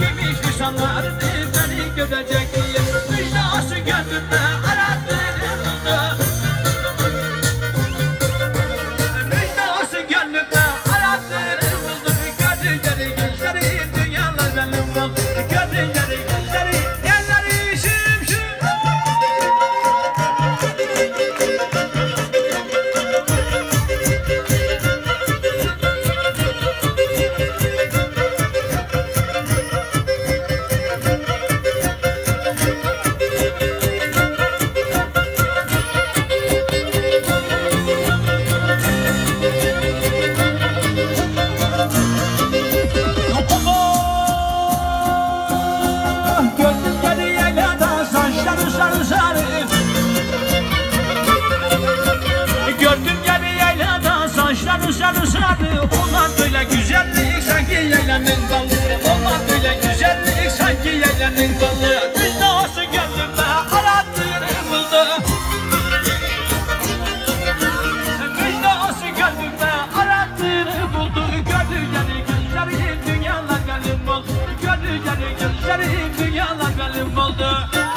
Demiş insanlardı beni görecek diye Müjdası gönlümde aradı buldu Müjdası gönlümde aradı buldu Gördü geri gençleri dünyalar benim oldu Gördü Olmaz böyle güzellik. Sanki yaylanın dallı Olmaz böyle güzellik. Sanki yaylanın dallı Dünyası gönlümde aradığımızda Dünyası gönlümde aradığını buldu Gönlü yeni gözlerim dünyalar benim oldu. Gönlü yeni gözlerim dünyalar benim oldu.